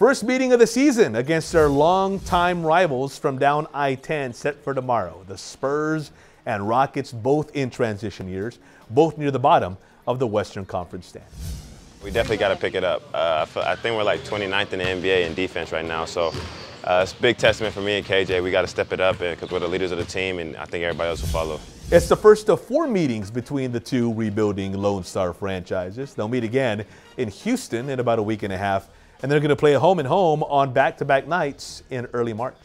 First meeting of the season against their longtime rivals from down I-10 set for tomorrow. The Spurs and Rockets both in transition years, both near the bottom of the Western Conference standings. We definitely got to pick it up. Uh, I think we're like 29th in the NBA in defense right now, so uh, it's a big testament for me and KJ. We got to step it up because we're the leaders of the team, and I think everybody else will follow. It's the first of four meetings between the two rebuilding Lone Star franchises. They'll meet again in Houston in about a week and a half, and they're going to play a home and home on back to back nights in early March.